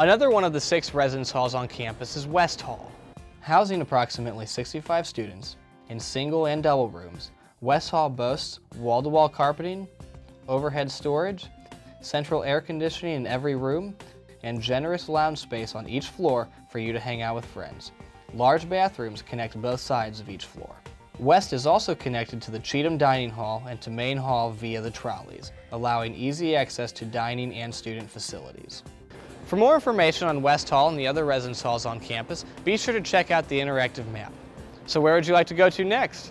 Another one of the six residence halls on campus is West Hall. Housing approximately 65 students in single and double rooms, West Hall boasts wall-to-wall carpeting, overhead storage, central air conditioning in every room, and generous lounge space on each floor for you to hang out with friends. Large bathrooms connect both sides of each floor. West is also connected to the Cheatham Dining Hall and to Main Hall via the trolleys, allowing easy access to dining and student facilities. For more information on West Hall and the other residence halls on campus, be sure to check out the interactive map. So where would you like to go to next?